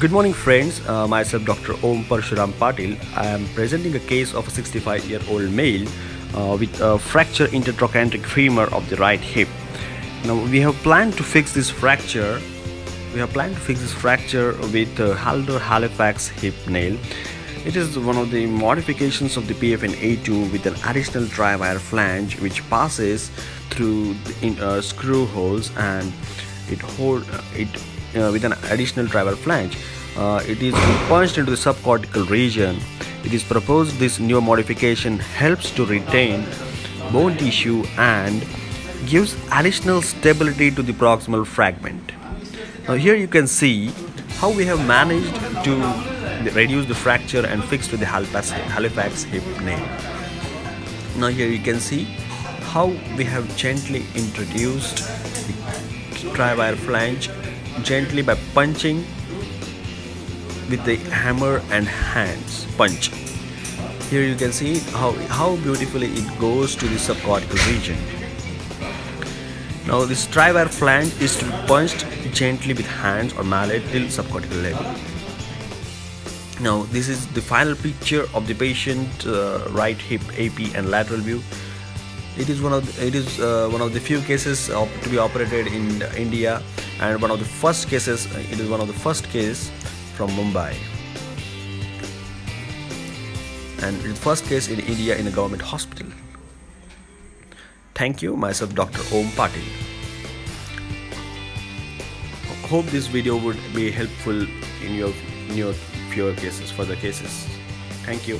Good morning, friends. Uh, myself, Dr. Om Parshuram Patil. I am presenting a case of a 65 year old male uh, with a fracture intertrochanteric femur of the right hip. Now, we have planned to fix this fracture. We have planned to fix this fracture with uh, Halder Halifax hip nail. It is one of the modifications of the PFN A2 with an additional tri-wire flange which passes through the in, uh, screw holes and it hold uh, it uh, with an additional tri-wire flange. Uh, it is punched into the subcortical region. It is proposed this new modification helps to retain bone tissue and gives additional stability to the proximal fragment. Now here you can see how we have managed to reduce the fracture and fix with the Halifax, Halifax hip nail. Now here you can see how we have gently introduced the tri-wire flange gently by punching with the hammer and hands punch. Here you can see how, how beautifully it goes to the subcortical region. Now this tri-wire flange is to be punched gently with hands or mallet till subcortical level now this is the final picture of the patient uh, right hip ap and lateral view it is one of the, it is uh, one of the few cases to be operated in india and one of the first cases it is one of the first cases from mumbai. And the first case in india in a government hospital. Thank you myself dr om patil. Hope this video would be helpful in your in your fewer cases further cases. Thank you